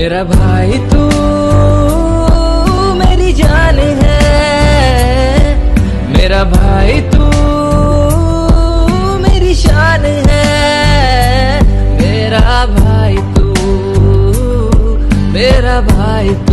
मेरा भाई तू, मेरी जान है। मेरा भाई तू, मेरी शान है। मेरा भाई तू, मेरा भाई तू